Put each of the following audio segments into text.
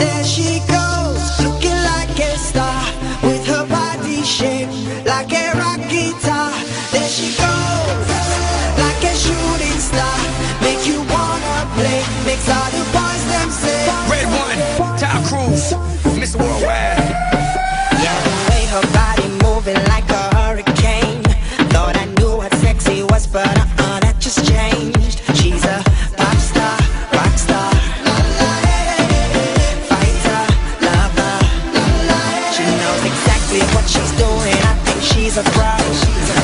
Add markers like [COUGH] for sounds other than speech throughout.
There she goes, looking like a star, with her body shaped like a rock guitar. There she goes, like a shooting star, make you wanna play, makes all the boys them say. Red one, knows exactly what she's doing. I think she's a pro.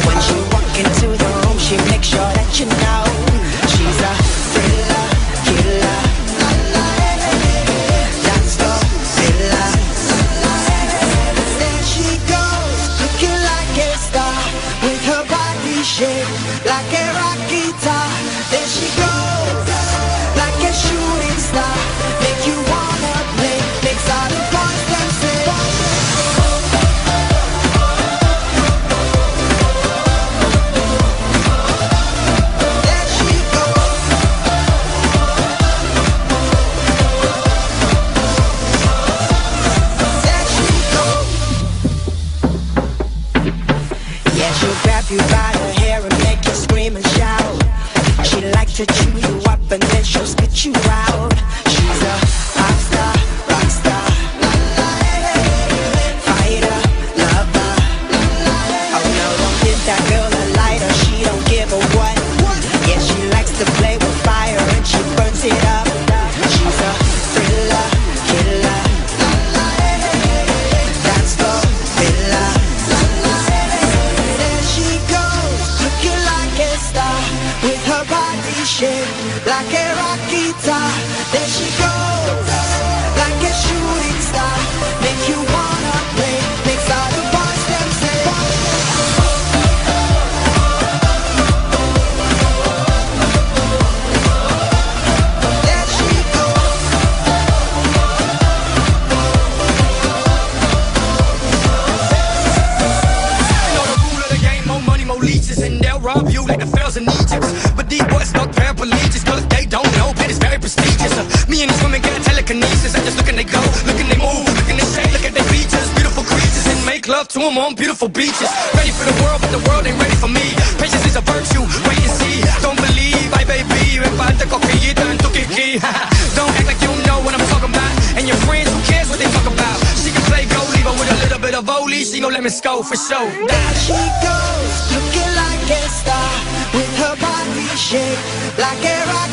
When she walk into the room, she makes sure that you know she's a thriller, killer. That's the thriller. There she goes, looking like a star, with her body shaped like a she'll grab you by the hair and make you scream and shout. She likes to chew body like a rock guitar. There she goes, like a shooting star, make you wanna play, makes all the boys them say. There she goes. You know the rule of the game, more money, more leeches, and they'll rob you like the pharaohs in Egypt. Telekinesis, I just look and they go, look and they move, look and they shake, look at their features, beautiful creatures, and make love to them on beautiful beaches. Ready for the world, but the world ain't ready for me. Patience is a virtue, wait and see. Don't believe, ay baby, me falta coquillita en tu kiki. [LAUGHS] Don't act like you know what I'm talking about. And your friends, who cares what they talk about? She can play goalie, with a little bit of volley, she gon' let me score for sure. There she goes, looking like a star, with her body shaped like a rock